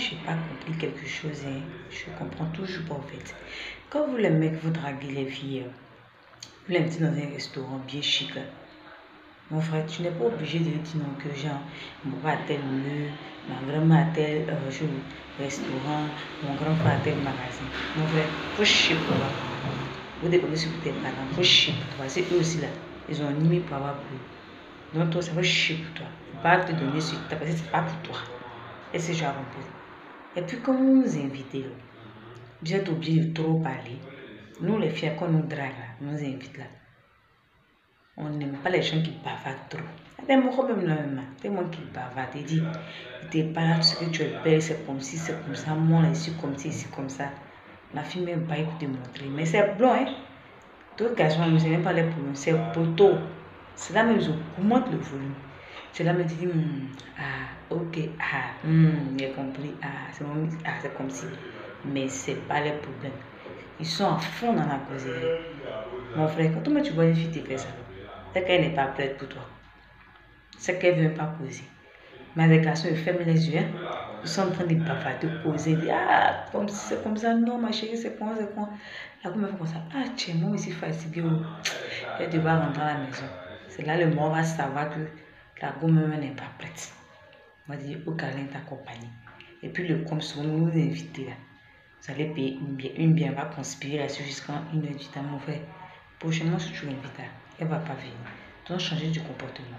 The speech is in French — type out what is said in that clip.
je n'ai pas compris quelque chose. Hein. Je comprends toujours pas en fait. Quand vous, les mecs, vous draguez les filles, euh, vous les mettez dans un restaurant bien chic. Hein. Mon frère, tu n'es pas obligé de dire non que genre, mon papa a tel lieu, ma grand-mère a tel euh, restaurant, mon grand-père a tel magasin. Mon frère, faut chier pour toi. Vous dépendez sur tes parents, faut chier pour toi. C'est eux aussi là. Ils ont animé pour avoir plus. Donc toi, ça va chier pour toi. Pas te donner sur ta parce que c'est pas pour toi. Et c'est genre un Et puis quand vous nous invitez, vous êtes obligé de trop parler. Nous les filles, quand nous drague là, nous invite là. On n'aime pas les gens qui bavardent trop. C'est moi même là, c'est moi qui bavarde. Il dit, t'es pas là, tout ce que tu es belle, c'est comme si, c'est comme ça. Moi, là, ici, comme ci, ici, comme ça. La fille même pas écouter montrer. Mais c'est blanc, hein. D'autres garçons, savent même pas les. C'est poteau. C'est là même, ils augmentent le volume. Tu dis, hmm, ah, ok, ah, hmm, j'ai compris, ah, c'est ah, comme si. Mais c'est pas les problèmes. Ils sont à fond dans la causerie. Mon frère, quand tu vois une fille te faire ça, c'est qu'elle n'est pas prête pour toi. C'est qu'elle ne veut pas causer. Mais les garçons, ils ferment les yeux. Hein. Ils sont en train de bavarder, de causer. ah, c'est comme ça, non, ma chérie, c'est quoi, c'est quoi? La première fois comme ça, ah, tiens, moi aussi fatiguée. Oh. Elle devra rentrer à la maison. C'est là le mort va savoir que la gomme n'est pas prête. On va dire, au câlin t'accompagner. Et puis le comme souvent nous inviter là. Vous allez payer une bien, une bien va conspirer jusqu'à une heure du temps, mon frère. Prochainement, si tu l'invites, elle ne va pas venir. Donc, changer du comportement.